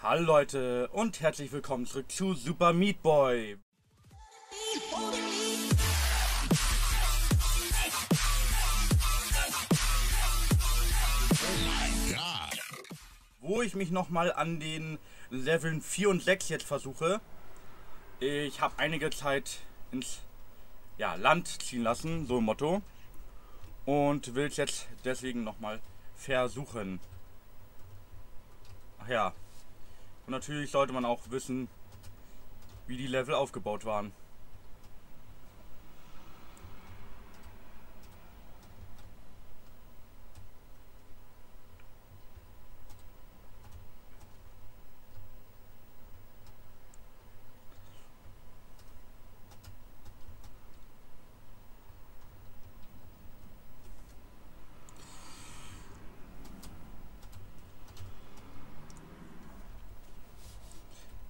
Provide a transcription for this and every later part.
Hallo Leute und herzlich willkommen zurück zu Super Meat Boy. Wo ich mich nochmal an den Leveln 4 und 6 jetzt versuche. Ich habe einige Zeit ins ja, Land ziehen lassen, so im Motto. Und will es jetzt deswegen nochmal versuchen. Ach ja. Und natürlich sollte man auch wissen, wie die Level aufgebaut waren.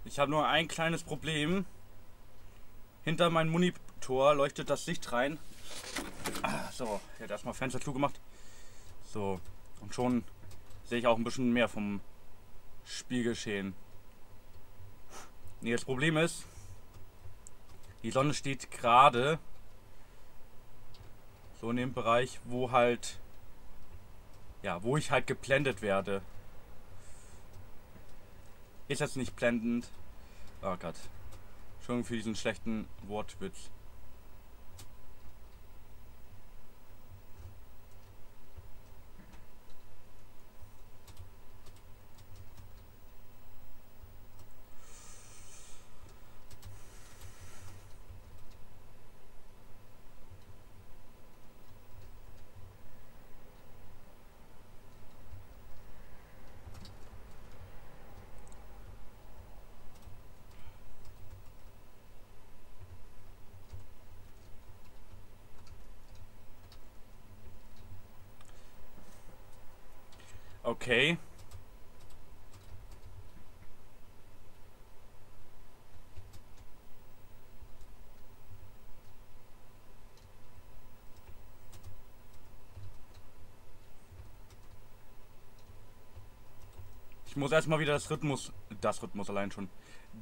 Ich habe nur ein kleines Problem. Hinter meinem Monitor leuchtet das Licht rein. Ah, so, jetzt erstmal Fenster zugemacht. So, und schon sehe ich auch ein bisschen mehr vom Spielgeschehen. Nee, das Problem ist, die Sonne steht gerade so in dem Bereich, wo halt, ja, wo ich halt geblendet werde. Ist jetzt nicht blendend, Oh Gott. Entschuldigung für diesen schlechten Wortwitz. Okay. Ich muss erstmal wieder das Rhythmus, das Rhythmus allein schon,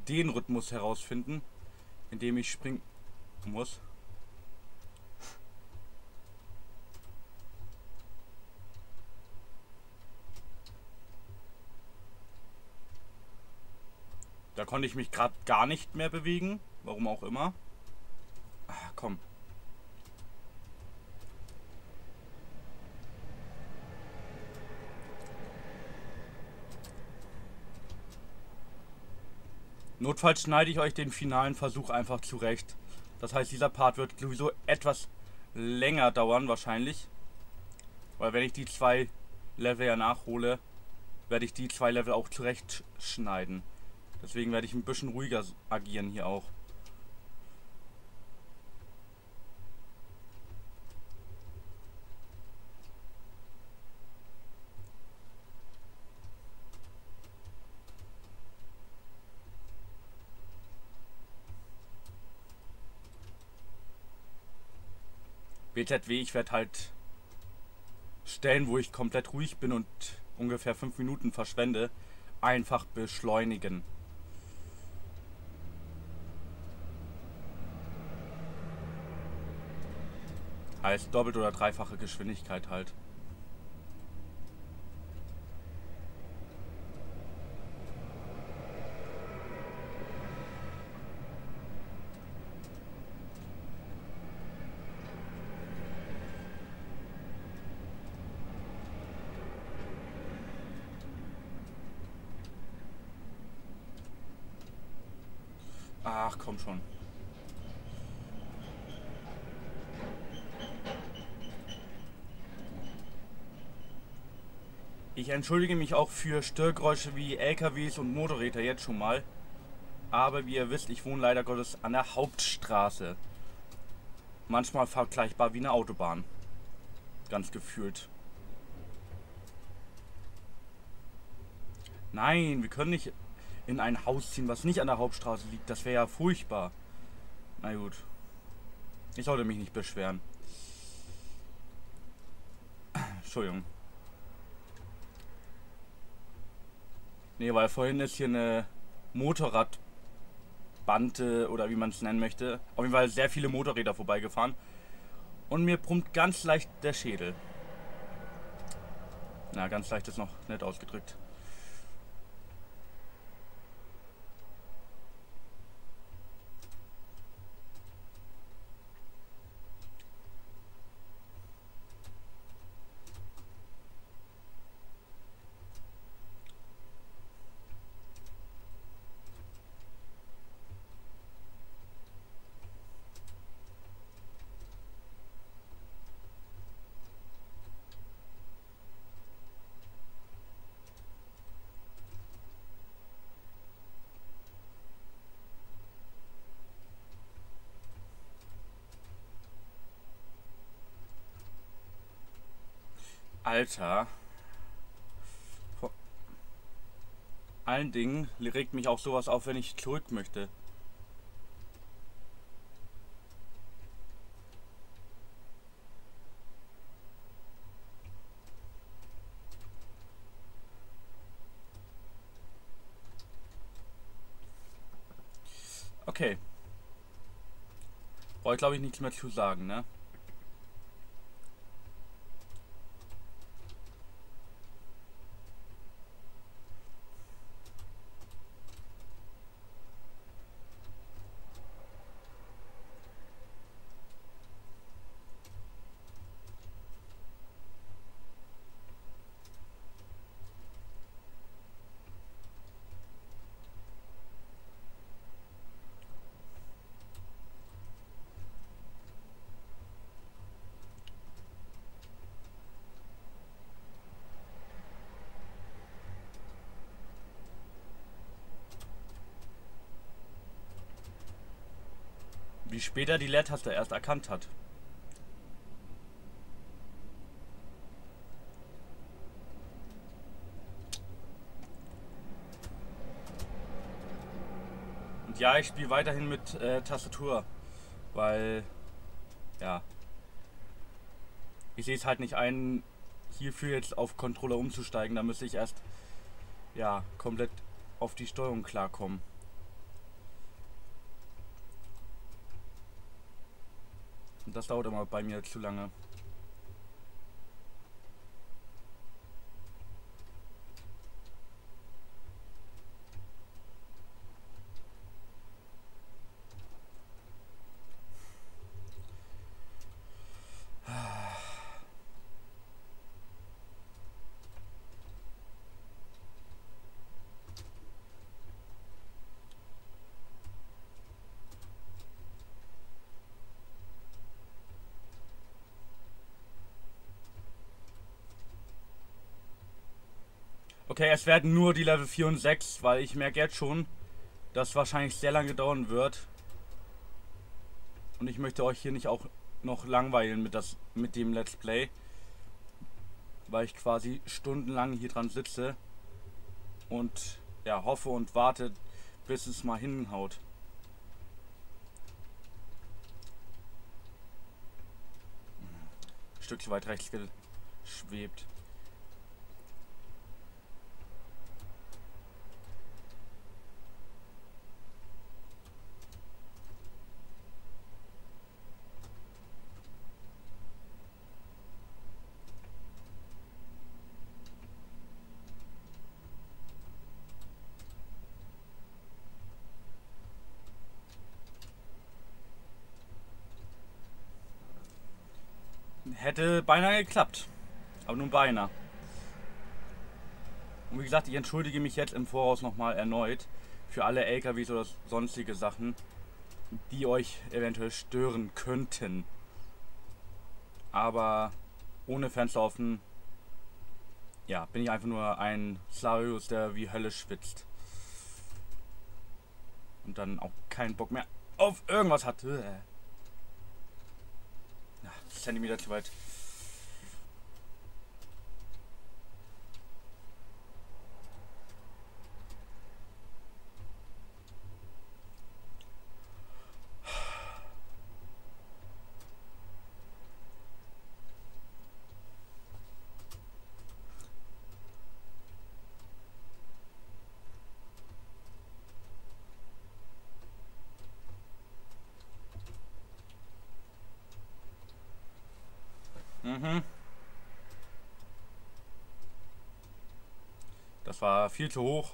den Rhythmus herausfinden, in dem ich springen muss. Da konnte ich mich gerade gar nicht mehr bewegen. Warum auch immer. Ach, komm. Notfalls schneide ich euch den finalen Versuch einfach zurecht. Das heißt, dieser Part wird sowieso etwas länger dauern wahrscheinlich. Weil wenn ich die zwei Level ja nachhole, werde ich die zwei Level auch zurechtschneiden. Deswegen werde ich ein bisschen ruhiger agieren hier auch. BZW, ich werde halt Stellen, wo ich komplett ruhig bin und ungefähr 5 Minuten verschwende, einfach beschleunigen. Heißt doppelt oder dreifache Geschwindigkeit halt. Ach, komm schon. Ich entschuldige mich auch für Störgeräusche wie LKWs und Motorräder jetzt schon mal. Aber wie ihr wisst, ich wohne leider Gottes an der Hauptstraße. Manchmal vergleichbar wie eine Autobahn. Ganz gefühlt. Nein, wir können nicht in ein Haus ziehen, was nicht an der Hauptstraße liegt. Das wäre ja furchtbar. Na gut. Ich sollte mich nicht beschweren. Entschuldigung. Nee, weil vorhin ist hier eine Motorradbande oder wie man es nennen möchte. Auf jeden Fall sehr viele Motorräder vorbeigefahren. Und mir brummt ganz leicht der Schädel. Na, ganz leicht ist noch nett ausgedrückt. Alter. Vor allen Dingen regt mich auch sowas auf, wenn ich zurück möchte. Okay. Brauche ich glaube ich nichts mehr zu sagen, ne? Wie später die Leertaste erst erkannt hat. Und ja, ich spiele weiterhin mit äh, Tastatur, weil ja, ich sehe es halt nicht ein, hierfür jetzt auf Controller umzusteigen. Da müsste ich erst ja komplett auf die Steuerung klarkommen. Das dauert immer bei mir zu lange. Okay, es werden nur die Level 4 und 6, weil ich merke jetzt schon, dass wahrscheinlich sehr lange dauern wird. Und ich möchte euch hier nicht auch noch langweilen mit, das, mit dem Let's Play. Weil ich quasi stundenlang hier dran sitze. Und ja, hoffe und warte, bis es mal hinhaut. Ein Stückchen weit rechts geschwebt. Hätte beinahe geklappt. Aber nun beinahe. Und wie gesagt, ich entschuldige mich jetzt im Voraus nochmal erneut für alle LKWs oder sonstige Sachen, die euch eventuell stören könnten. Aber ohne Fenster offen, ja, bin ich einfach nur ein Slarius, der wie Hölle schwitzt. Und dann auch keinen Bock mehr auf irgendwas hat. Zentimeter zu weit. Viel zu hoch.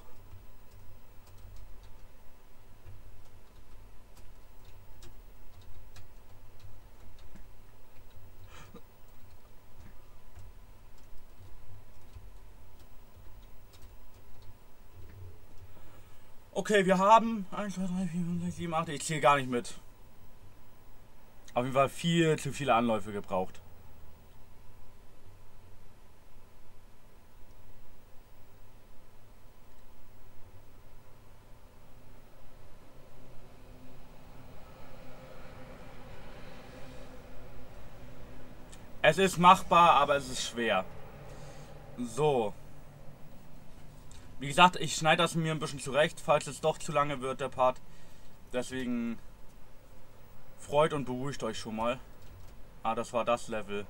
Okay, wir haben 1, 2, 3, 4, 5, 6, 7, 8. Ich zähle gar nicht mit. Auf jeden Fall viel zu viele Anläufe gebraucht. Es ist machbar, aber es ist schwer. So. Wie gesagt, ich schneide das mir ein bisschen zurecht, falls es doch zu lange wird, der Part. Deswegen freut und beruhigt euch schon mal. Ah, das war das Level.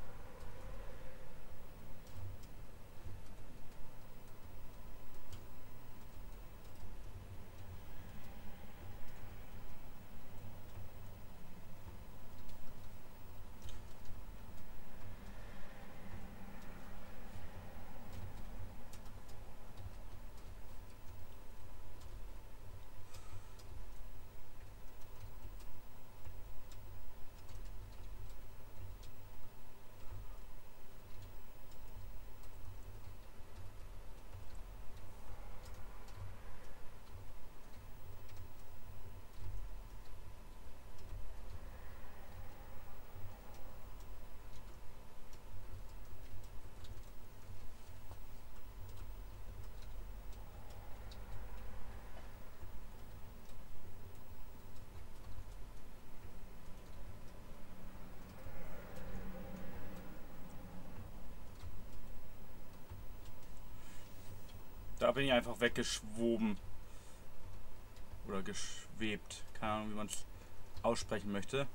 Bin ich einfach weggeschwoben. Oder geschwebt. Keine Ahnung, wie man es aussprechen möchte.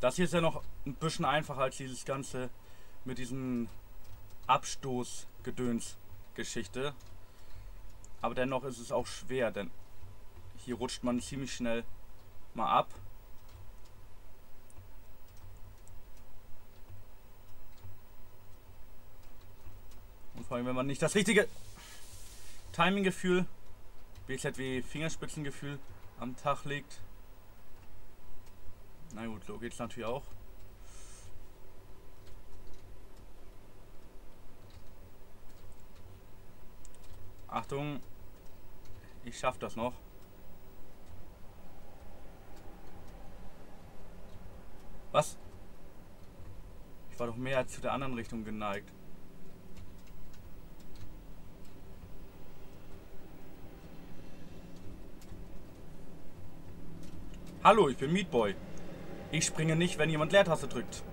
Das hier ist ja noch ein bisschen einfacher als dieses ganze mit diesen Abstoßgedöns-Geschichte. Aber dennoch ist es auch schwer, denn hier rutscht man ziemlich schnell mal ab. Und vor allem, wenn man nicht das richtige Timing-Gefühl, BZW Fingerspitzengefühl am Tag legt. Na gut, so geht es natürlich auch. Achtung, ich schaffe das noch. Was? Ich war doch mehr zu der anderen Richtung geneigt. Hallo, ich bin Meatboy. Ich springe nicht, wenn jemand Leertaste drückt.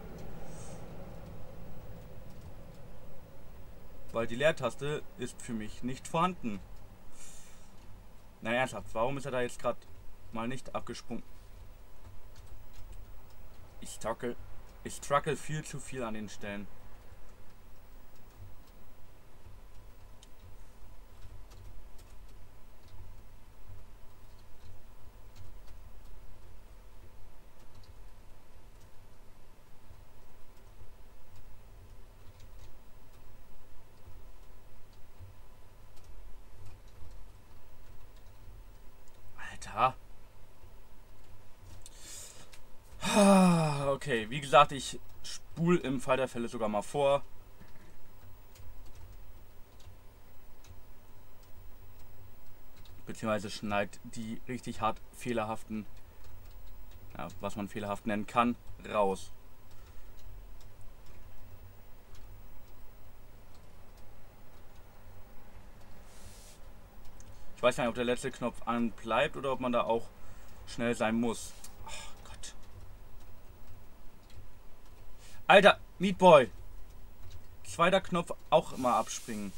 Weil die Leertaste ist für mich nicht vorhanden. Na ernsthaft, warum ist er da jetzt gerade mal nicht abgesprungen? Ich struggle, ich viel zu viel an den Stellen. Alter. Okay, wie gesagt, ich spule im Fall der Fälle sogar mal vor. Beziehungsweise schneidet die richtig hart fehlerhaften, ja, was man fehlerhaft nennen kann, raus. Ich weiß nicht, ob der letzte Knopf an bleibt oder ob man da auch schnell sein muss. Alter, Meatboy. Zweiter Knopf auch immer abspringen.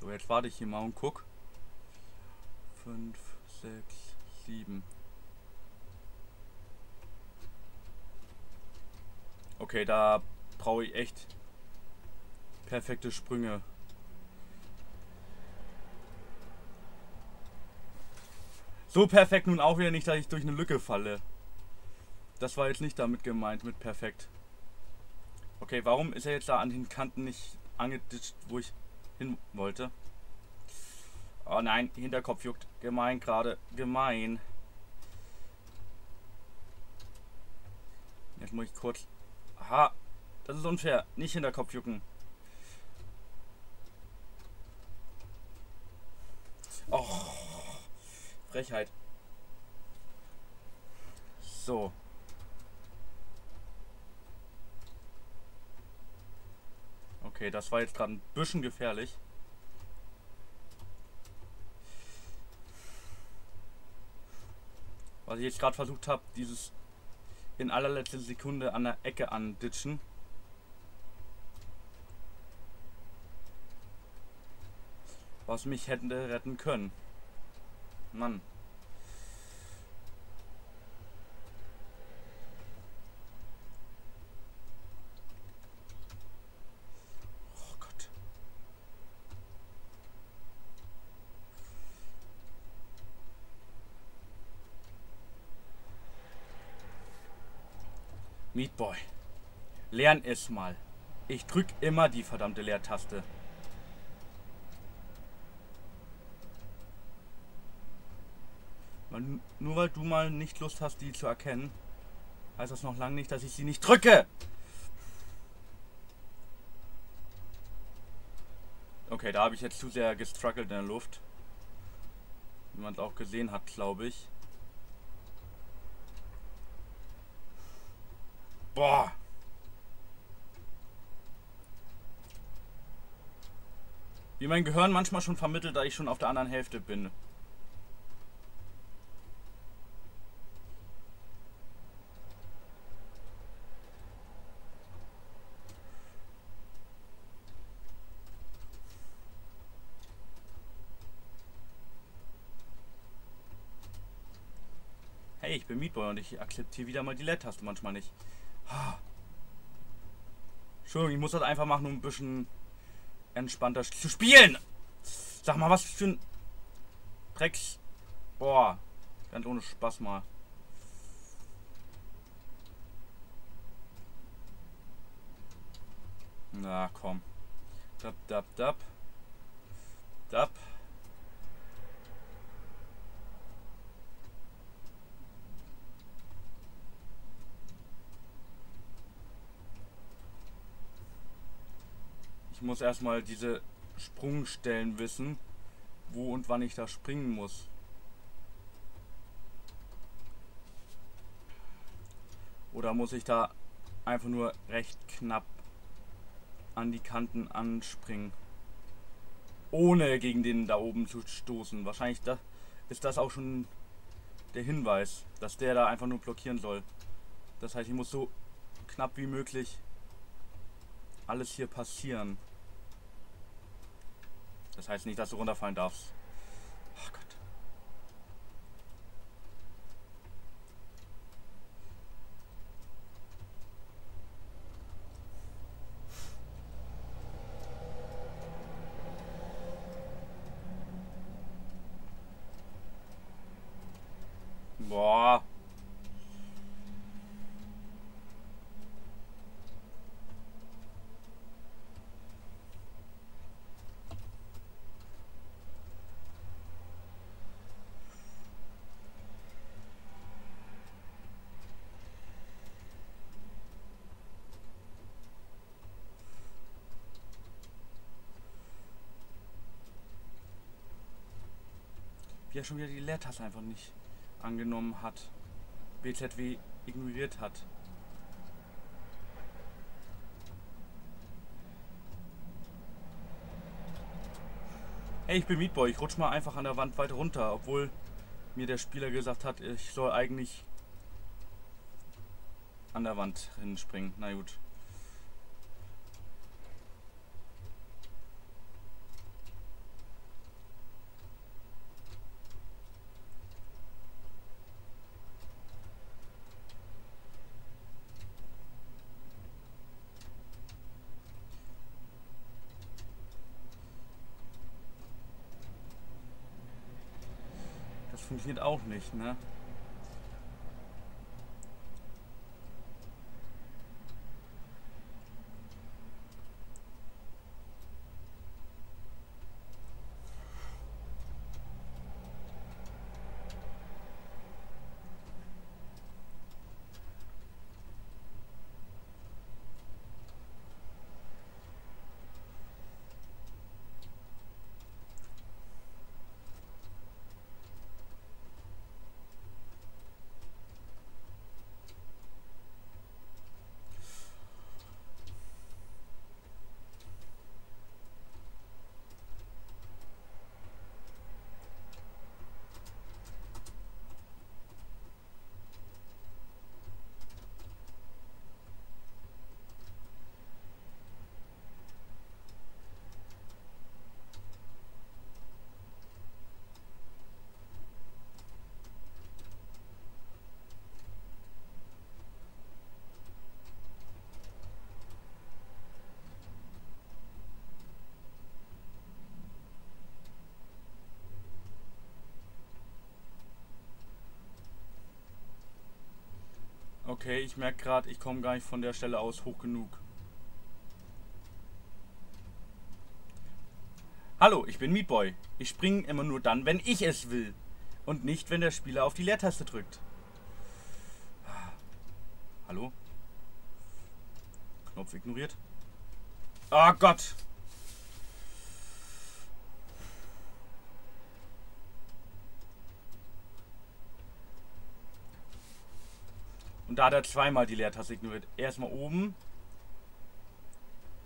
So, jetzt warte ich hier mal und guck. 5, 6, 7. Okay, da brauche ich echt perfekte Sprünge. So perfekt nun auch wieder nicht, dass ich durch eine Lücke falle. Das war jetzt nicht damit gemeint, mit perfekt. Okay, warum ist er jetzt da an den Kanten nicht angeditscht, wo ich hin wollte? Oh nein, Hinterkopf juckt. Gemein gerade. Gemein. Jetzt muss ich kurz... Aha, das ist unfair. Nicht Hinterkopf jucken. Oh, Frechheit. So. Okay, das war jetzt gerade ein bisschen gefährlich. Was ich jetzt gerade versucht habe, dieses in allerletzter Sekunde an der Ecke anditschen. Was mich hätte retten können. Mann. Oh Gott. Lern es mal. Ich drück immer die verdammte Leertaste. Nur weil du mal nicht Lust hast, die zu erkennen, heißt das noch lange nicht, dass ich sie nicht drücke. Okay, da habe ich jetzt zu sehr gestruggelt in der Luft. Wie man es auch gesehen hat, glaube ich. Boah. Wie mein Gehirn manchmal schon vermittelt, da ich schon auf der anderen Hälfte bin. Bin Meatboy und ich akzeptiere wieder mal die Leertaste manchmal nicht. Entschuldigung, ich muss das einfach machen, um ein bisschen entspannter zu spielen. Sag mal, was für ein Drecks... Boah, ganz ohne Spaß mal. Na komm. Dab, dab. Dab. Muss erstmal diese Sprungstellen wissen, wo und wann ich da springen muss. Oder muss ich da einfach nur recht knapp an die Kanten anspringen? Ohne gegen den da oben zu stoßen. Wahrscheinlich da ist das auch schon der Hinweis, dass der da einfach nur blockieren soll. Das heißt, ich muss so knapp wie möglich alles hier passieren. Das heißt nicht, dass du runterfallen darfst. Ach Gott. Boah. Er schon wieder die Leertaste einfach nicht angenommen hat. BZW ignoriert hat. Hey, ich bin Meatboy. Ich rutsch mal einfach an der Wand weiter runter, obwohl mir der Spieler gesagt hat, ich soll eigentlich an der Wand hinspringen. Na gut. Das funktioniert auch nicht, ne? Okay, ich merke gerade, ich komme gar nicht von der Stelle aus hoch genug. Hallo, ich bin Meatboy. Ich springe immer nur dann, wenn ich es will. Und nicht, wenn der Spieler auf die Leertaste drückt. Hallo? Knopf ignoriert. Oh Gott! Und da hat er zweimal die Leertaste ignoriert. Erstmal oben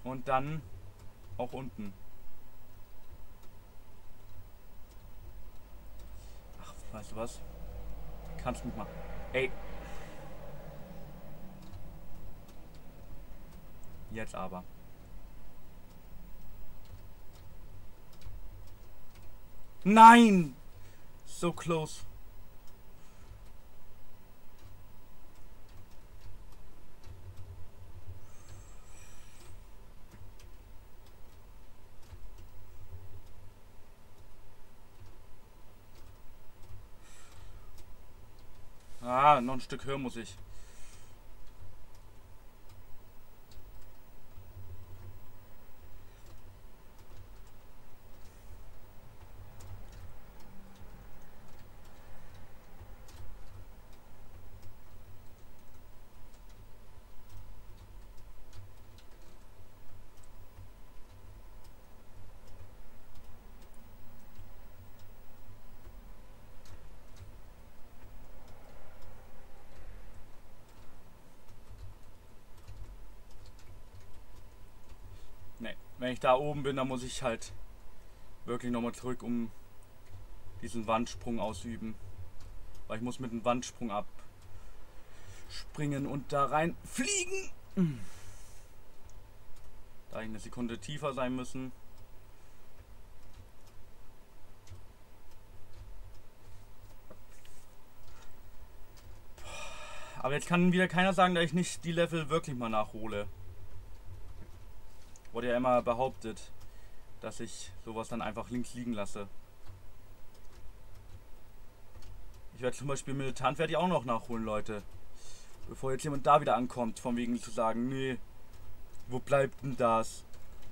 und dann auch unten. Ach, weißt du was? Kannst mich mal. Ey. Jetzt aber. Nein! So close. Ah, noch ein Stück höher muss ich. Wenn ich da oben bin, dann muss ich halt wirklich nochmal zurück, um diesen Wandsprung ausüben. Weil ich muss mit dem Wandsprung abspringen und da rein fliegen. Da ich eine Sekunde tiefer sein müssen. Aber jetzt kann wieder keiner sagen, dass ich nicht die Level wirklich mal nachhole. Wurde ja immer behauptet, dass ich sowas dann einfach links liegen lasse. Ich werde zum Beispiel Militant werde ich auch noch nachholen, Leute. Bevor jetzt jemand da wieder ankommt, von wegen zu sagen, nee, wo bleibt denn das?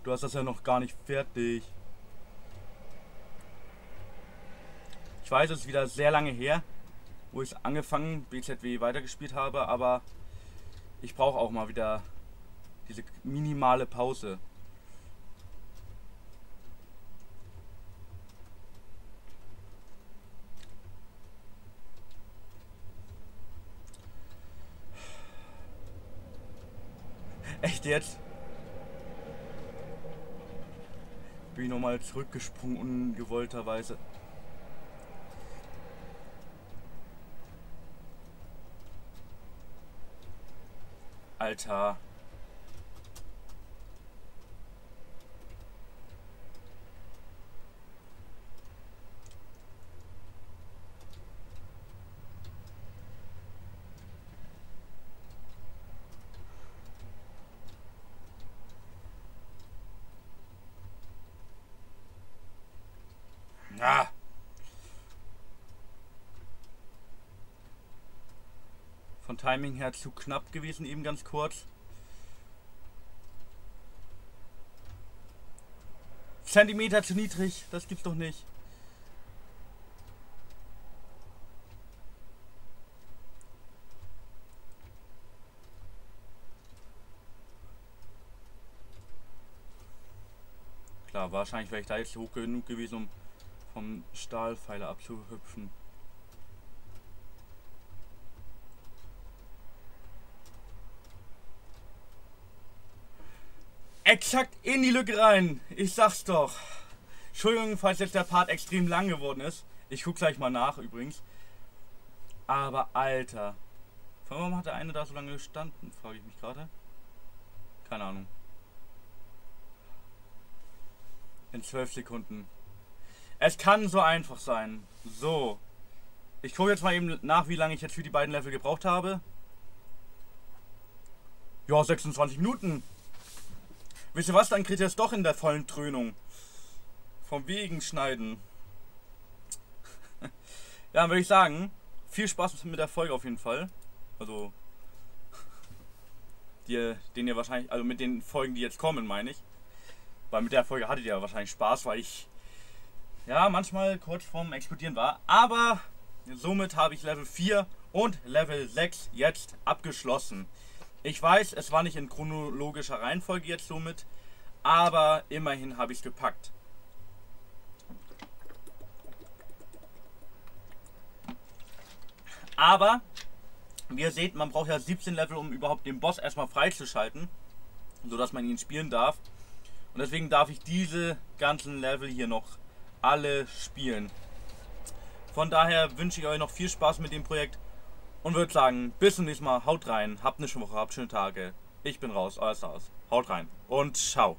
Du hast das ja noch gar nicht fertig. Ich weiß, es ist wieder sehr lange her, wo ich angefangen BZW weitergespielt habe, aber ich brauche auch mal wieder diese minimale Pause. Echt jetzt? Bin ich nochmal zurückgesprungen, ungewollterweise. Alter. Timing her zu knapp gewesen, eben ganz kurz. Zentimeter zu niedrig, das gibt's doch nicht. Klar, wahrscheinlich wäre ich da jetzt hoch genug gewesen, um vom Stahlpfeiler abzuhüpfen. Exakt in die Lücke rein. Ich sag's doch. Entschuldigung, falls jetzt der Part extrem lang geworden ist. Ich guck gleich mal nach übrigens. Aber Alter. Warum hat der eine da so lange gestanden? Frage ich mich gerade. Keine Ahnung. In 12 Sekunden. Es kann so einfach sein. So. Ich gucke jetzt mal eben nach, wie lange ich jetzt für die beiden Level gebraucht habe. Ja, 26 Minuten. Wisst ihr was? Dann kriegt ihr es doch in der vollen Trönung. Vom Wegen schneiden. ja, dann würde ich sagen, viel Spaß mit der Folge auf jeden Fall. Also, die, den ihr wahrscheinlich, also mit den Folgen, die jetzt kommen, meine ich. Weil mit der Folge hattet ihr ja wahrscheinlich Spaß, weil ich ja manchmal kurz vorm Explodieren war. Aber somit habe ich Level 4 und Level 6 jetzt abgeschlossen. Ich weiß, es war nicht in chronologischer Reihenfolge jetzt somit, aber immerhin habe ich es gepackt. Aber, wie ihr seht, man braucht ja 17 Level, um überhaupt den Boss erstmal freizuschalten, sodass man ihn spielen darf. Und deswegen darf ich diese ganzen Level hier noch alle spielen. Von daher wünsche ich euch noch viel Spaß mit dem Projekt und würde sagen, bis zum nächsten Mal. Haut rein, habt eine schöne Woche, habt schöne Tage. Ich bin raus, euer Stars. Haut rein und ciao.